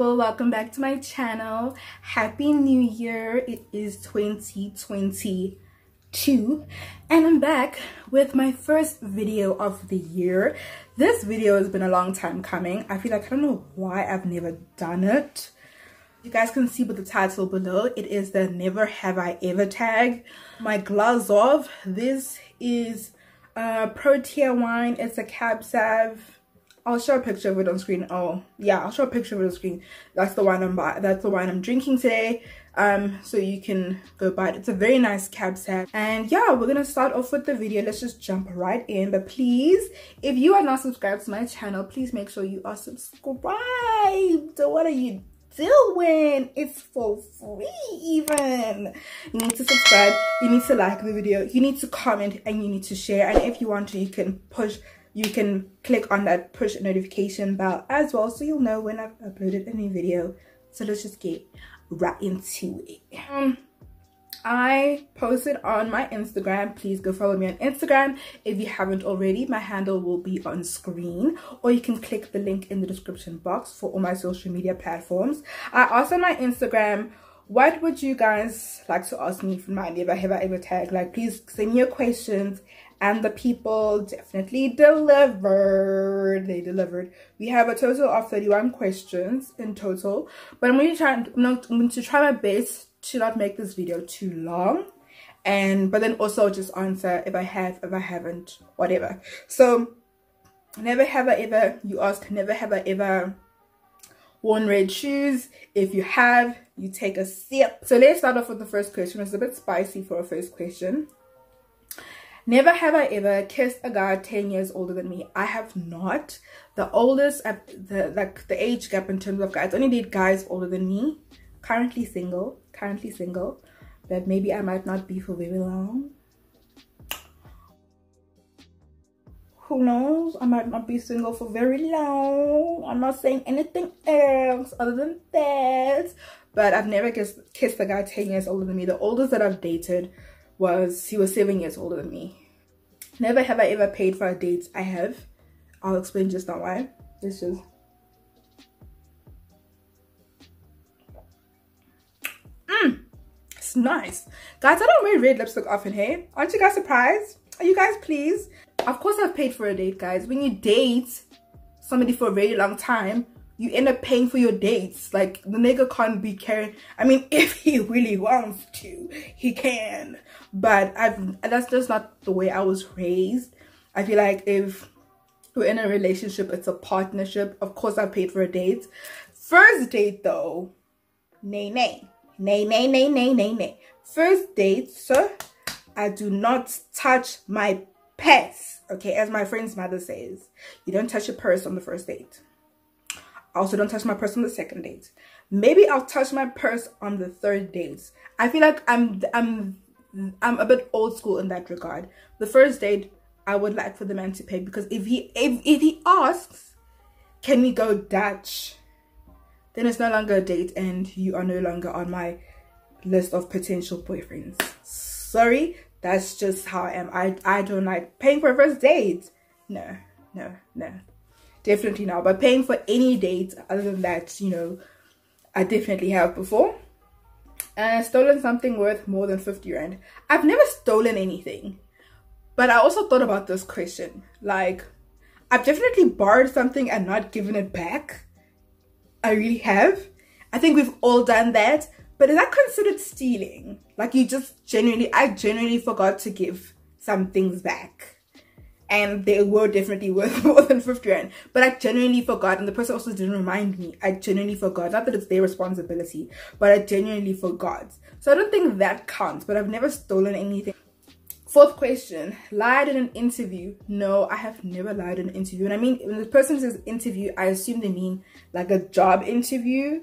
people welcome back to my channel. Happy new year. It is 2022 and i'm back with my first video of the year. This video has been a long time coming. I feel like i don't know why i've never done it. You guys can see with the title below it is the never have i ever tag. My glass off. This is uh protea wine. It's a cab sav I'll show a picture of it on screen. Oh, yeah, I'll show a picture of it on screen. That's the wine I'm buy that's the wine I'm drinking today. Um, so you can go buy it. It's a very nice cab sav. And yeah, we're gonna start off with the video. Let's just jump right in. But please, if you are not subscribed to my channel, please make sure you are subscribed. What are you doing? It's for free even. You need to subscribe, you need to like the video, you need to comment, and you need to share. And if you want to, you can push you can click on that push notification bell as well so you'll know when I've uploaded a new video. So let's just get right into it. Um, I posted on my Instagram. Please go follow me on Instagram. If you haven't already, my handle will be on screen or you can click the link in the description box for all my social media platforms. I asked on my Instagram, what would you guys like to ask me from my never I ever tag? Like, please send me your questions and the people definitely delivered. They delivered. We have a total of 31 questions in total. But i'm going to try i'm going to try my best to not make this video too long. And but then also just answer if i have if i haven't whatever. So never have i ever you ask never have i ever worn red shoes. If you have you take a sip. So let's start off with the first question. It's a bit spicy for a first question Never have I ever kissed a guy 10 years older than me. I have not. The oldest, at the like the age gap in terms of guys, only date guys older than me. Currently single, currently single, but maybe I might not be for very long. Who knows? I might not be single for very long. I'm not saying anything else other than that. But I've never kissed, kissed a guy 10 years older than me. The oldest that I've dated was, he was seven years older than me. Never have I ever paid for a date. I have. I'll explain just now why. This is. Mmm. It's nice. Guys, I don't wear red lipstick often, hey? Aren't you guys surprised? Are you guys pleased? Of course I've paid for a date, guys. When you date somebody for a very long time, you end up paying for your dates. Like, the nigga can't be carrying... I mean, if he really wants to, he can but I've that's just not the way I was raised. I feel like if we're in a relationship, it's a partnership. Of course, I paid for a date. First date though, nay nay, nay nay nay nay nay nay. First date, sir, I do not touch my purse. Okay, as my friend's mother says, you don't touch your purse on the first date. Also don't touch my purse on the second date. Maybe I'll touch my purse on the third date. I feel like I'm I'm I'm a bit old school in that regard. The first date, I would like for the man to pay because if he if, if he asks, can we go Dutch? Then it's no longer a date and you are no longer on my list of potential boyfriends. Sorry, that's just how I am. I I don't like paying for a first date. No, no, no. Definitely now. But paying for any date other than that, you know, I definitely have before and stolen something worth more than 50 rand. I've never stolen anything, but I also thought about this question. Like, I've definitely borrowed something and not given it back. I really have. I think we've all done that. But is that considered stealing? Like you just genuinely, I genuinely forgot to give some things back and they were definitely worth more than 50 rand. But i genuinely forgot and the person also didn't remind me. I genuinely forgot. Not that it's their responsibility but i genuinely forgot. So i don't think that counts but i've never stolen anything. Fourth question. Lied in an interview? No i have never lied in an interview. And i mean when the person says interview i assume they mean like a job interview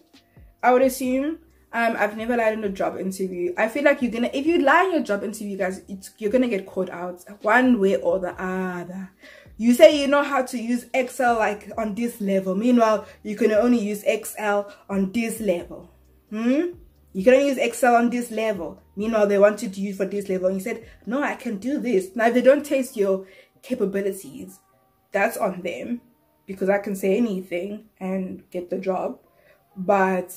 i would assume um i've never lied in a job interview. I feel like you're gonna if you lie in your job interview guys you're gonna get caught out one way or the other. You say you know how to use excel like on this level. Meanwhile you can only use excel on this level. Hmm? You can only use excel on this level. Meanwhile they wanted to use for this level. And you said no i can do this. Now if they don't taste your capabilities. That's on them because i can say anything and get the job. But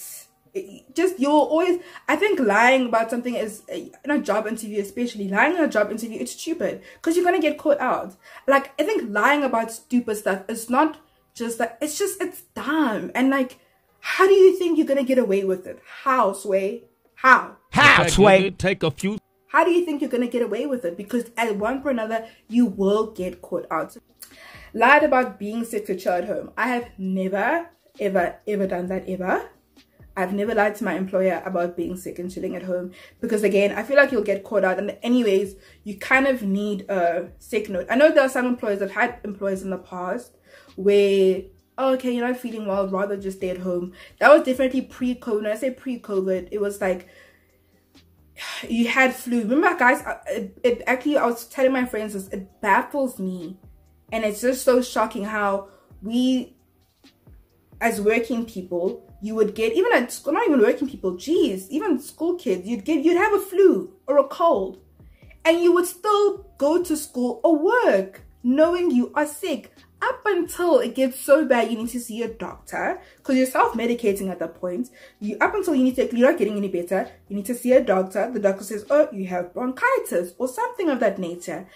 just you're always i think lying about something is uh, in a job interview especially lying in a job interview it's stupid. Because you're gonna get caught out. Like i think lying about stupid stuff is not just like it's just it's dumb. And like how do you think you're gonna get away with it? How sway? How? How sway? take a few how do you think you're gonna get away with it? Because at one point or another you will get caught out. Lied about being sick to chill at home. I have never ever ever done that ever I've never lied to my employer about being sick and chilling at home because again, I feel like you'll get caught out and anyways, you kind of need a sick note. I know there are some employers, I've had employers in the past where, oh, okay, you're not feeling well, rather just stay at home. That was definitely pre-COVID. When I say pre-COVID, it was like, you had flu. Remember guys, it, it actually, I was telling my friends this, it baffles me. And it's just so shocking how we, as working people, you would get even at school, not even working people, geez, even school kids, you'd get you'd have a flu or a cold, and you would still go to school or work knowing you are sick. Up until it gets so bad you need to see a doctor because you're self-medicating at that point. You up until you need to you're not getting any better you need to see a doctor. The doctor says oh you have bronchitis or something of that nature.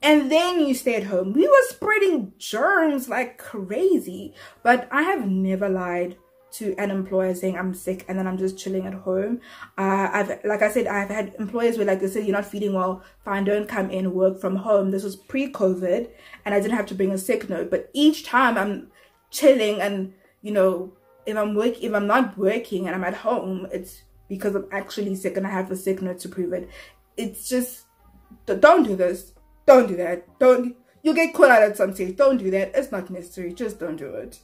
And then you stay at home. We were spreading germs like crazy but i have never lied to an employer saying I'm sick and then I'm just chilling at home. Uh, I've, like I said, I've had employers where like they said, you're not feeling well, fine, don't come in, work from home. This was pre-COVID and I didn't have to bring a sick note. But each time I'm chilling and, you know, if I'm work, if I'm not working and I'm at home, it's because I'm actually sick and I have a sick note to prove it. It's just, don't do this. Don't do that. Don't, you'll get caught out at some stage. Don't do that. It's not necessary. Just don't do it.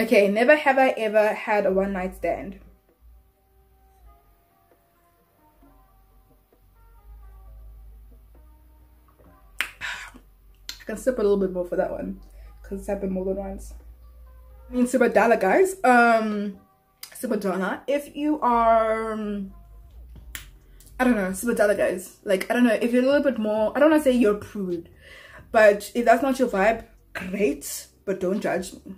Okay, never have I ever had a one night stand. I can sip a little bit more for that one because it's happened more than once. I mean, Sibadala, guys. Um, Sibadala, if you are, um, I don't know, Sibadala, guys. Like, I don't know, if you're a little bit more, I don't want to say you're prude, but if that's not your vibe, great, but don't judge me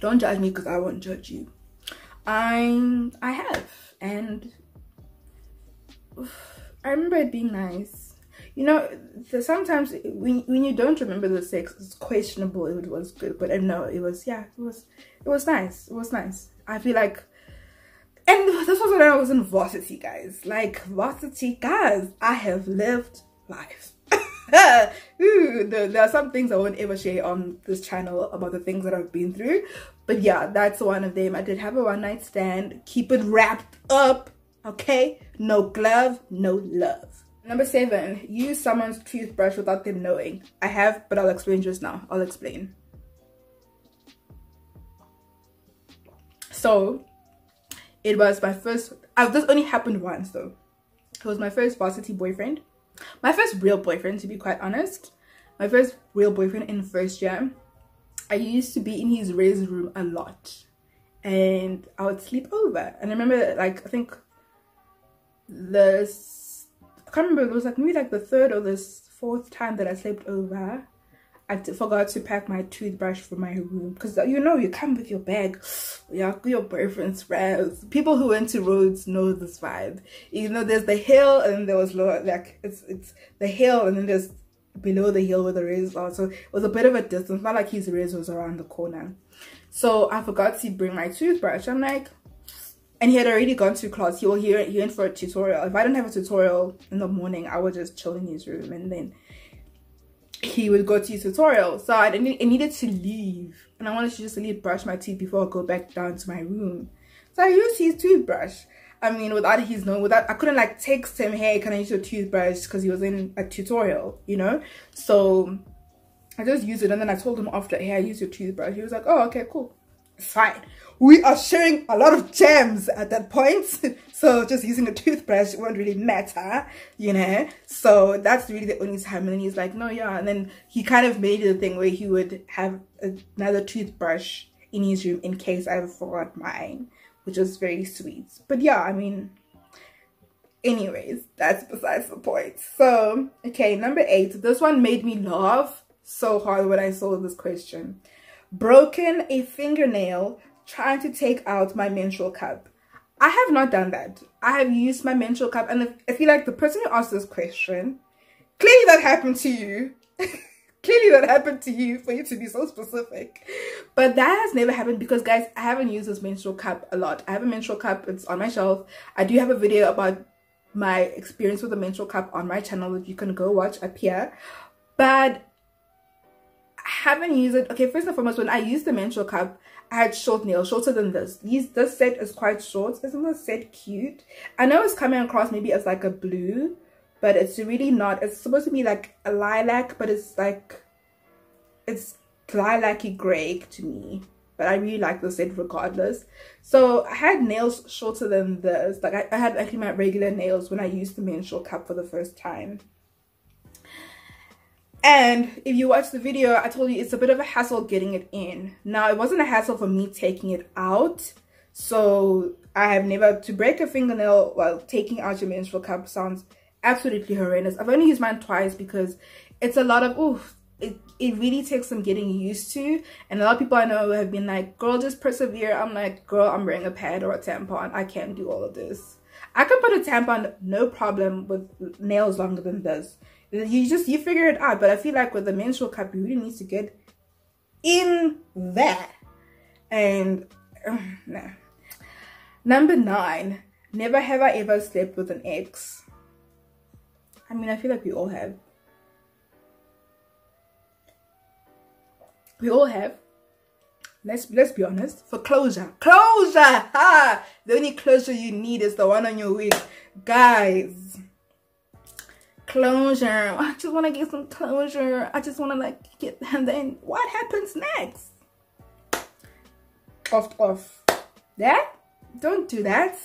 don't judge me because i won't judge you. I i have and i remember it being nice. You know sometimes when, when you don't remember the sex it's questionable if it was good but uh, i know it was yeah it was it was nice it was nice. I feel like and this was when i was in varsity guys. Like varsity guys i have lived life Ooh, there, there, are some things I won't ever share on this channel about the things that I've been through. But yeah, that's one of them. I did have a one night stand. Keep it wrapped up, okay? No glove, no love. Number seven, use someone's toothbrush without them knowing. I have, but I'll explain just now. I'll explain. So, it was my first, uh, this only happened once though. It was my first varsity boyfriend my first real boyfriend to be quite honest. My first real boyfriend in first year. I used to be in his res room a lot. And i would sleep over. And i remember like i think this i can't remember it was like maybe like the third or the fourth time that i slept over I forgot to pack my toothbrush for my room because uh, you know you come with your bag, yeah, your boyfriend's friends. People who went to Rhodes know this vibe. You know, there's the hill and there was lower, like it's it's the hill and then there's below the hill where the res are. So it was a bit of a distance. Not like his res was around the corner. So I forgot to bring my toothbrush. I'm like, and he had already gone to class. He, he, he went for a tutorial. If I didn't have a tutorial in the morning, I would just chill in his room and then he would go to his tutorial. So I, I needed to leave. And I wanted to just leave brush my teeth before I go back down to my room. So I used his toothbrush. I mean, without his knowing, without I couldn't like text him, hey, can I use your toothbrush? Because he was in a tutorial, you know? So I just used it and then I told him after, hey, I used your toothbrush. He was like, oh, okay, cool. Fine we are sharing a lot of gems at that point. so just using a toothbrush won't really matter, you know? So that's really the only time. And he's like, no, yeah. And then he kind of made it a thing where he would have another toothbrush in his room in case I ever forgot mine, which was very sweet. But yeah, I mean, anyways, that's besides the point. So, okay, number eight. This one made me laugh so hard when I saw this question. Broken a fingernail trying to take out my menstrual cup. I have not done that. I have used my menstrual cup and I feel like the person who asked this question, clearly that happened to you. clearly that happened to you for you to be so specific. But that has never happened because guys, I haven't used this menstrual cup a lot. I have a menstrual cup, it's on my shelf. I do have a video about my experience with the menstrual cup on my channel that you can go watch up here. But I haven't used it. Okay, first and foremost, when I use the menstrual cup, I had short nails, shorter than this. These this set is quite short. Isn't this set cute? I know it's coming across maybe as like a blue, but it's really not. It's supposed to be like a lilac, but it's like it's lilac-y gray to me. But I really like the set regardless. So I had nails shorter than this. Like I, I had actually my regular nails when I used the menstrual cup for the first time. And if you watch the video, I told you it's a bit of a hassle getting it in. Now, it wasn't a hassle for me taking it out. So I have never, to break a fingernail while taking out your menstrual cup sounds absolutely horrendous. I've only used mine twice because it's a lot of, oof, it, it really takes some getting used to. And a lot of people I know have been like, girl, just persevere. I'm like, girl, I'm wearing a pad or a tampon. I can't do all of this. I can put a tampon, no problem, with nails longer than this you just you figure it out. But i feel like with the menstrual cup you really need to get in there. And uh, nah. number nine never have i ever slept with an ex. I mean i feel like we all have. We all have. Let's let's be honest. For closure. Closure! Ha! The only closure you need is the one on your wig guys closure. I just want to get some closure. I just want to like get, and then what happens next? Off, off. That? Don't do that.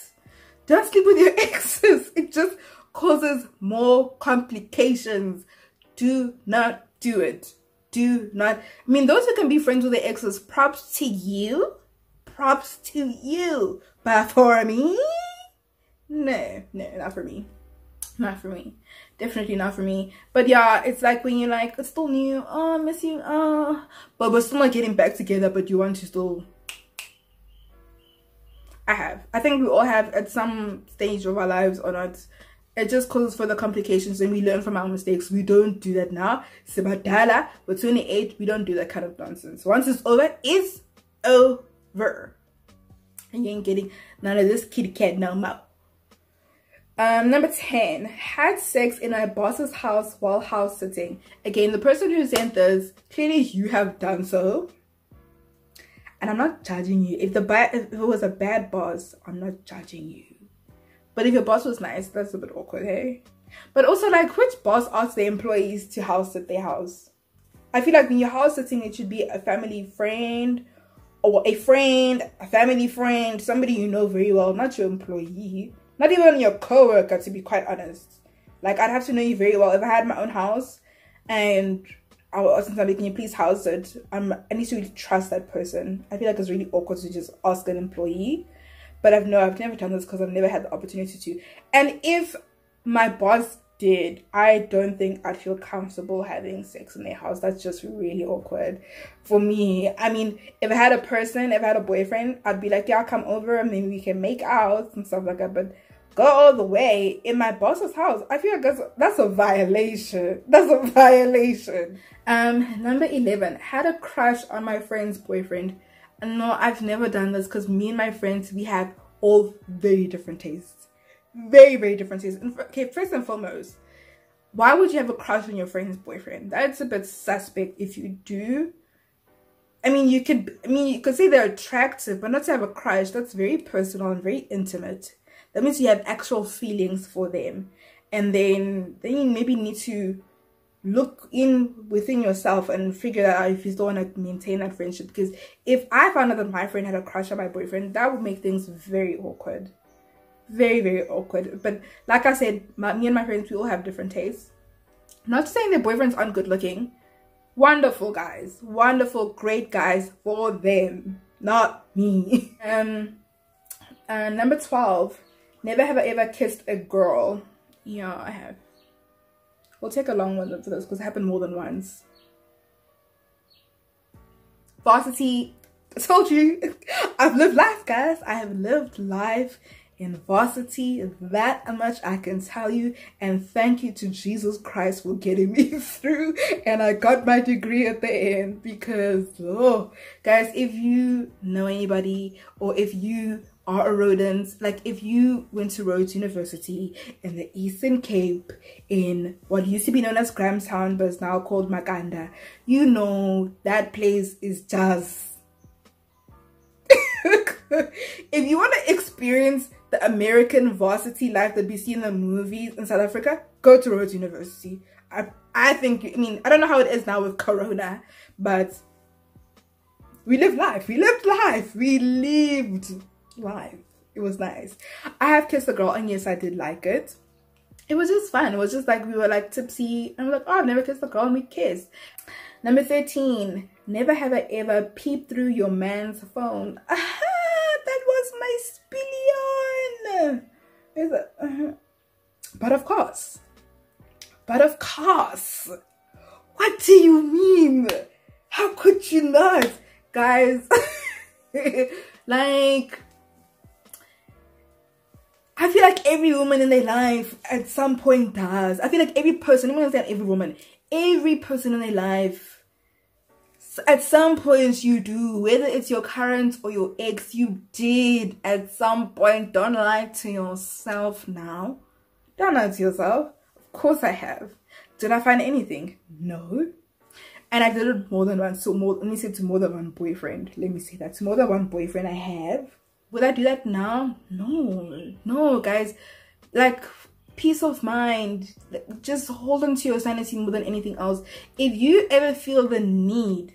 Don't sleep with your exes. It just causes more complications. Do not do it. Do not. I mean, those who can be friends with their exes, props to you. Props to you. But for me, no, no, not for me. Not for me definitely not for me. But yeah it's like when you're like it's still new. Oh i miss you. Oh. But we're still not getting back together but you want to still i have. I think we all have at some stage of our lives or not. It just causes further complications and we learn from our mistakes. We don't do that now. Sibadala, we're 28 we don't do that kind of nonsense. Once it's over it's over. And you ain't getting none of this kitty cat no more um, number 10, had sex in my boss's house while house sitting. Again, the person who sent this, clearly you have done so. And I'm not judging you. If the if it was a bad boss, I'm not judging you. But if your boss was nice, that's a bit awkward, hey? But also, like, which boss asks their employees to house sit their house? I feel like when you're house sitting, it should be a family friend or a friend, a family friend, somebody you know very well, not your employee. Not even your co-worker, to be quite honest. Like, I'd have to know you very well. If I had my own house and I was asking somebody, can you please house it? I need to really trust that person. I feel like it's really awkward to just ask an employee. But I've no, I've never done this because I've never had the opportunity to. And if my boss did, I don't think I'd feel comfortable having sex in their house. That's just really awkward for me. I mean, if I had a person, if I had a boyfriend, I'd be like, yeah, come over and maybe we can make out and stuff like that. But go all the way in my boss's house. I feel like that's, that's a violation. That's a violation. Um, number 11, had a crush on my friend's boyfriend. And no, I've never done this because me and my friends, we have all very different tastes. Very, very different tastes. Okay, first and foremost, why would you have a crush on your friend's boyfriend? That's a bit suspect if you do. I mean, you could, I mean, you could say they're attractive, but not to have a crush. That's very personal and very intimate that means you have actual feelings for them. And then then you maybe need to look in within yourself and figure out if you still want to maintain that friendship. Because if i found out that my friend had a crush on my boyfriend that would make things very awkward. Very very awkward. But like i said my, me and my friends we all have different tastes. Not saying their boyfriends aren't good looking. Wonderful guys. Wonderful great guys for them. Not me. Um uh, number 12 Never have I ever kissed a girl. Yeah, I have. We'll take a long one for this because it happened more than once. Varsity, I told you, I've lived life, guys. I have lived life in varsity. That much I can tell you. And thank you to Jesus Christ for getting me through. And I got my degree at the end because, oh, guys, if you know anybody or if you are a Rhodents, like if you went to Rhodes University in the Eastern Cape in what used to be known as Grahamstown but is now called Makhanda, you know that place is just if you want to experience the American varsity life that we see in the movies in South Africa, go to Rhodes University. I, I think, I mean, I don't know how it is now with Corona, but we lived life. We lived life. We lived life. It was nice. I have kissed a girl, and yes, I did like it. It was just fun. It was just like we were like tipsy, and we're like, oh, I've never kissed a girl, and we kissed. Number 13, never have I ever peeped through your man's phone. Aha, that was my spillion. Is it? Uh, but of course, but of course, what do you mean? How could you not, guys? like, I feel like every woman in their life at some point does. I feel like every person, I'm gonna say every woman, every person in their life at some point you do. Whether it's your current or your ex you did at some point. Don't lie to yourself now. Don't lie to yourself. Of course i have. Did i find anything? No. And i did it more than once so more let me say to more than one boyfriend. Let me say that. To more than one boyfriend i have would i do that now no no guys like peace of mind just hold on to your sanity more than anything else if you ever feel the need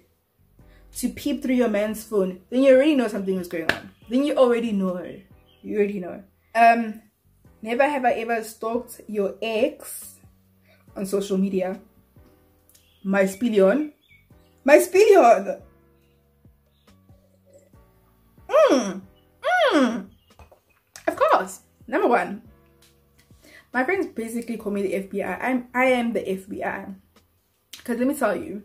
to peep through your man's phone, then you already know something was going on. Then you already know. You already know. Um, never have I ever stalked your ex on social media. My spillion. My spillion. Mmm. Mmm. Of course. Number one. My friends basically call me the FBI. I'm I am the FBI. Cause let me tell you,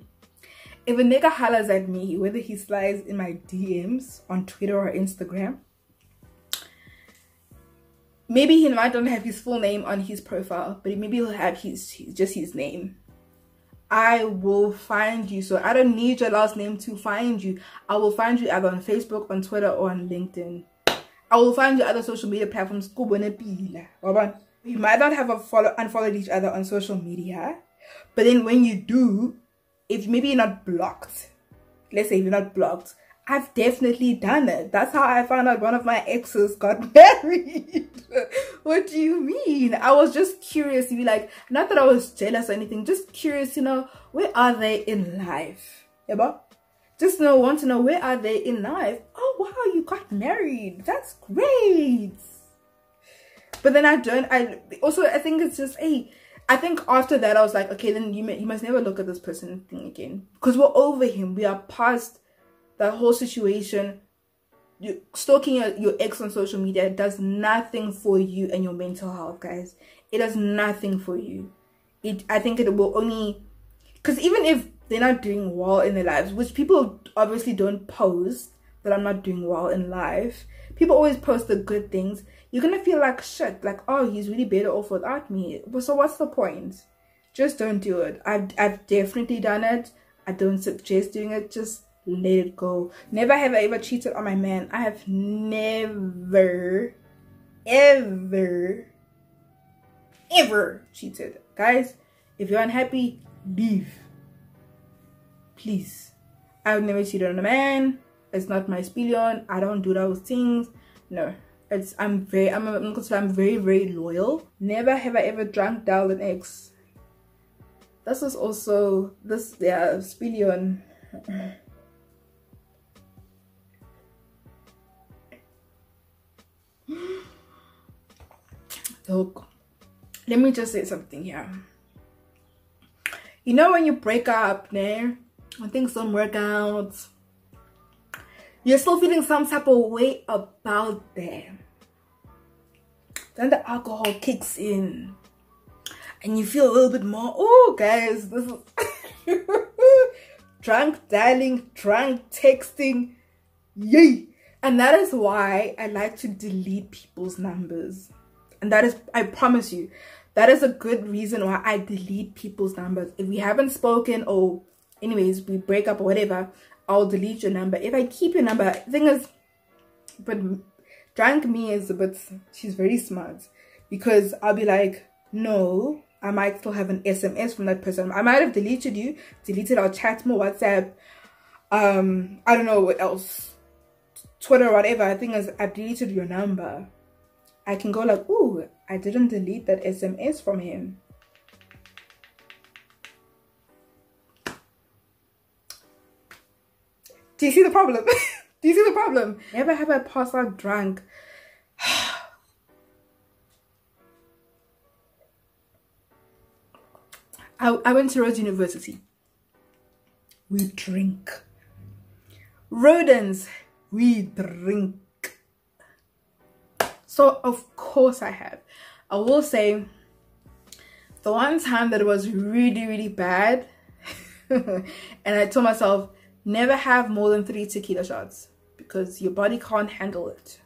if a nigga hollers at me, whether he slides in my DMs on Twitter or Instagram, maybe he might not have his full name on his profile, but maybe he'll have his, his just his name. I will find you. So I don't need your last name to find you. I will find you either on Facebook, on Twitter, or on LinkedIn. I will find you other social media platforms. You might not have a follow unfollowed each other on social media, but then when you do, if maybe you're not blocked let's say if you're not blocked I've definitely done it. That's how I found out one of my exes got married. what do you mean? I was just curious to be like, not that I was jealous or anything, just curious, you know, where are they in life? Yeah, just know, want to know where are they in life? Oh wow, you got married. That's great. But then I don't, I also, I think it's just, hey, I think after that, I was like, okay, then you, may, you must never look at this person thing again. Because we're over him. We are past that whole situation. You, stalking your, your ex on social media does nothing for you and your mental health, guys. It does nothing for you. It, I think it will only... Because even if they're not doing well in their lives, which people obviously don't post that I'm not doing well in life, people always post the good things. You're gonna feel like shit like oh he's really better off without me. So what's the point? Just don't do it. I've, I've definitely done it. I don't suggest doing it. Just let it go. Never have i ever cheated on my man. I have never ever ever cheated. Guys if you're unhappy leave. Please. I would never cheat on a man it's not my spillion i don't do those things. No it's i'm very i'm i'm, I'm very very loyal. Never have i ever drunk down an ex this is also this yeah spillion. Look let me just say something here. You know when you break up there when things don't work out you're still feeling some type of way about them then the alcohol kicks in and you feel a little bit more oh guys this is drunk dialing drunk texting Yay! And that is why I like to delete people's numbers. And that is, I promise you, that is a good reason why I delete people's numbers. If we haven't spoken or anyways, we break up or whatever, I'll delete your number. If I keep your number, thing is, but drunk me is a bit, she's very smart because I'll be like, no, I might still have an SMS from that person. I might have deleted you, deleted our chat more, WhatsApp, um, I don't know what else, Twitter or whatever. I think as I've deleted your number, I can go like, ooh, I didn't delete that SMS from him. Do you see the problem? Do you see the problem? Never have I passed out drunk. I, I went to Rhodes University. We drink. Rhodents, we drink. So of course I have. I will say the one time that it was really, really bad, and I told myself, Never have more than three tequila shots because your body can't handle it.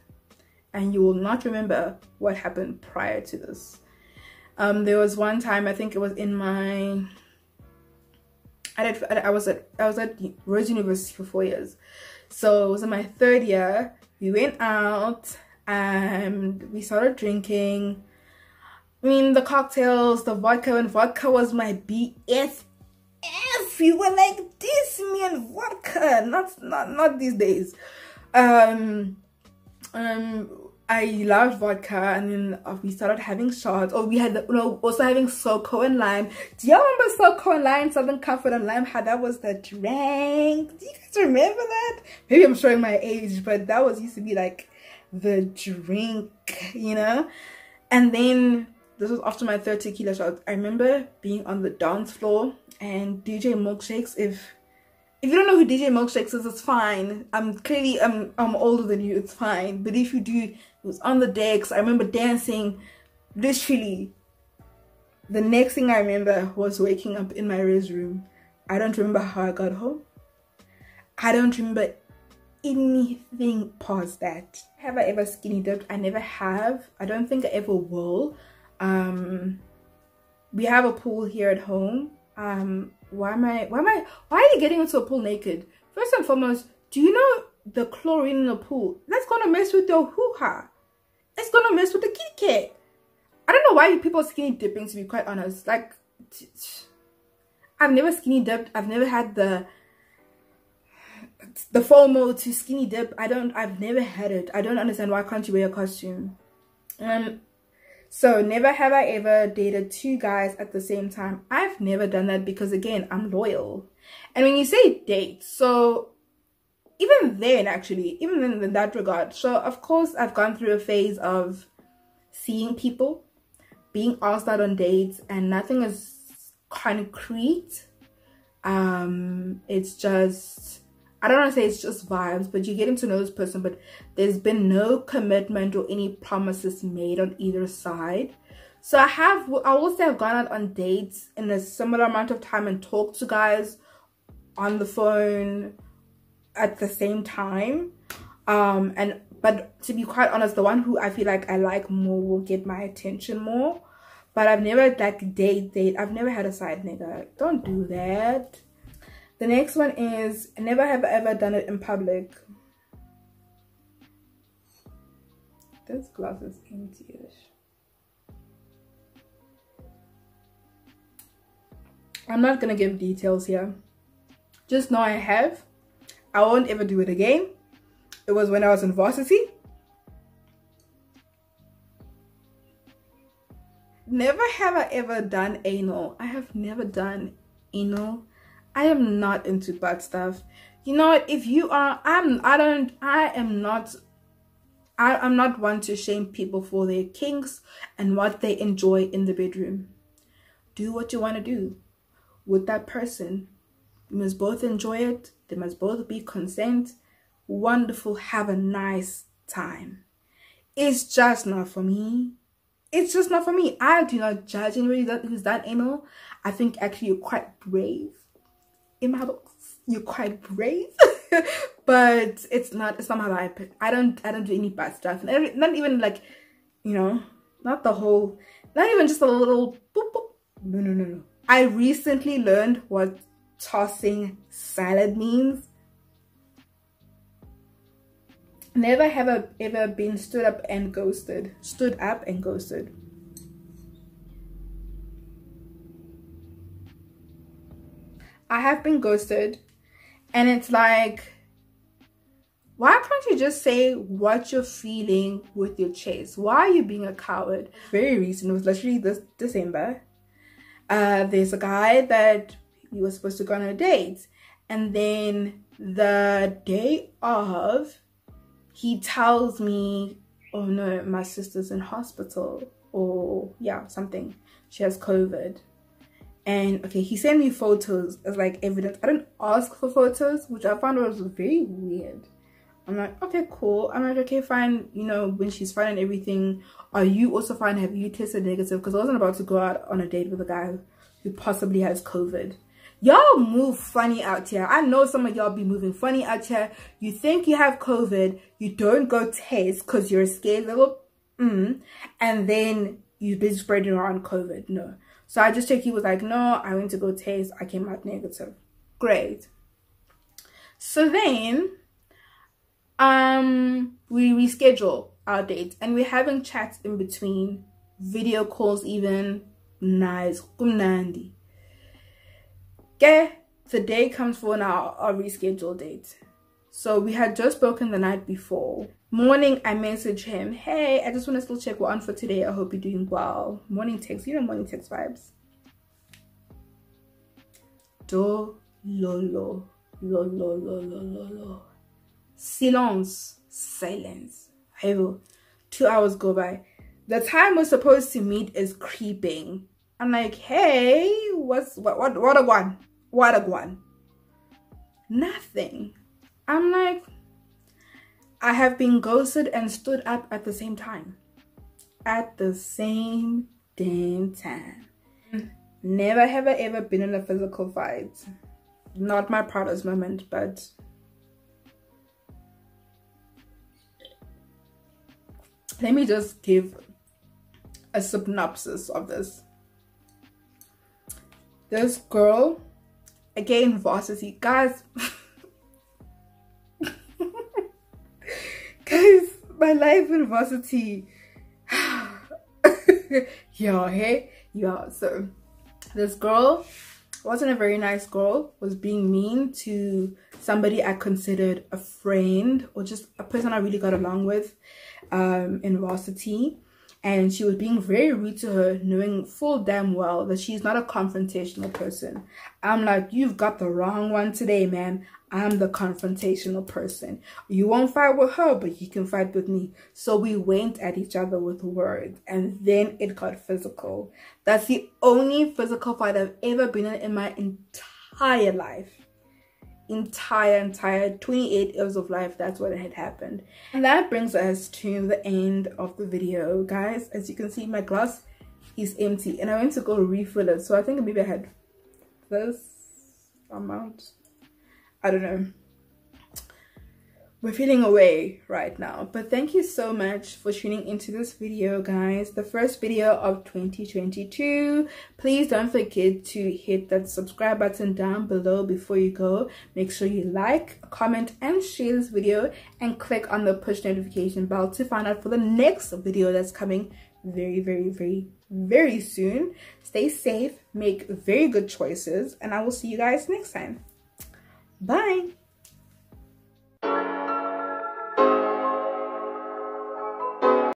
And you will not remember what happened prior to this. Um, there was one time, I think it was in my, I, did, I was at I was at Rhodes University for four years. So it was in my third year. We went out and we started drinking. I mean, the cocktails, the vodka, and vodka was my BS were like this me and vodka not not not these days. Um um I loved vodka and then uh, we started having shots. Or we had you know also having Soco and lime. Do y'all remember Soco and lime Southern Comfort and lime? How that was the drink? Do you guys remember that? Maybe I'm showing my age but that was used to be like the drink you know? And then this was after my third tequila shot I remember being on the dance floor and DJ Milkshakes. If if you don't know who DJ Milkshakes is, it's fine. I'm clearly I'm I'm older than you. It's fine. But if you do, it was on the decks. I remember dancing, literally. The next thing I remember was waking up in my res room. I don't remember how I got home. I don't remember anything past that. Have I ever skinny dipped? I never have. I don't think I ever will. Um, we have a pool here at home. Um why am i why am i why are you getting into a pool naked? First and foremost do you know the chlorine in the pool? That's gonna mess with your hoo-ha. It's gonna mess with the kitty cat i don't know why people skinny dipping to be quite honest. Like i've never skinny dipped. I've never had the the FOMO to skinny dip. I don't i've never had it. I don't understand why can't you wear a costume? Um so never have I ever dated two guys at the same time. I've never done that because again, I'm loyal. And when you say date, so even then actually, even in, in that regard, so of course I've gone through a phase of seeing people, being asked out on dates and nothing is concrete. Um, it's just I don't want to say it's just vibes, but you're getting to know this person, but there's been no commitment or any promises made on either side. So I have, I will say I've gone out on dates in a similar amount of time and talked to guys on the phone at the same time. Um, and, but to be quite honest, the one who I feel like I like more will get my attention more. But I've never like date date. I've never had a side nigga. Don't do that. The next one is never have I ever done it in public. This glass is empty-ish. I'm not gonna give details here. Just know I have. I won't ever do it again. It was when I was in varsity. Never have I ever done anal. I have never done anal I am not into bad stuff. You know what? If you are, I'm. I don't. I am not. I, I'm not one to shame people for their kinks and what they enjoy in the bedroom. Do what you want to do with that person. You must both enjoy it. They must both be consent. Wonderful. Have a nice time. It's just not for me. It's just not for me. I do not judge anybody that who's that anal. I think actually you're quite brave in my books. You're quite brave. but it's not it's not my vibe i don't i don't do any bad stuff not even like you know not the whole not even just a little boop, boop. no no no no i recently learned what tossing salad means never have I ever been stood up and ghosted stood up and ghosted I have been ghosted and it's like why can't you just say what you're feeling with your chest? Why are you being a coward? Very recent it was literally this december. Uh there's a guy that you were supposed to go on a date and then the day of he tells me oh no my sister's in hospital or yeah something. She has covid and okay he sent me photos as like evidence. I didn't ask for photos which i found was very weird. I'm like okay cool. I'm like okay fine. You know when she's fine and everything are you also fine? Have you tested negative? Because i wasn't about to go out on a date with a guy who possibly has covid. Y'all move funny out here. I know some of y'all be moving funny out here. You think you have covid you don't go test because you're scared little mm, and then you've been spreading around covid. No so I just checked. He was like, no, I went to go test. I came out negative. Great. So then, um, we reschedule our date and we're having chats in between, video calls even. Nice. Kumnandi. Okay, the day comes for now our rescheduled date. So we had just spoken the night before. Morning, I message him, hey, I just want to still check what on for today. I hope you're doing well. Morning text, you know morning text vibes. Do lo lo lo lo lo lo lo lo. Silence, silence. Hey, two hours go by. The time we're supposed to meet is creeping. I'm like, hey, what's what what what a one? What a one? Nothing. I'm like, I have been ghosted and stood up at the same time. At the same damn time. Never have I ever been in a physical fight. Not my proudest moment, but let me just give a synopsis of this. This girl, again, varsity, guys. guys my life in varsity yeah hey yeah so this girl wasn't a very nice girl was being mean to somebody i considered a friend or just a person i really got along with um in varsity and she was being very rude to her knowing full damn well that she's not a confrontational person. I'm like you've got the wrong one today man i'm the confrontational person. You won't fight with her but you can fight with me. So we went at each other with words and then it got physical. That's the only physical fight i've ever been in in my entire life entire entire 28 years of life that's what had happened. And that brings us to the end of the video guys. As you can see my glass is empty and i went to go refill it. So i think maybe i had this amount. I don't know we're feeling away right now but thank you so much for tuning into this video guys. The first video of 2022 please don't forget to hit that subscribe button down below before you go. Make sure you like comment and share this video and click on the push notification bell to find out for the next video that's coming very very very very soon. Stay safe make very good choices and i will see you guys next time. Bye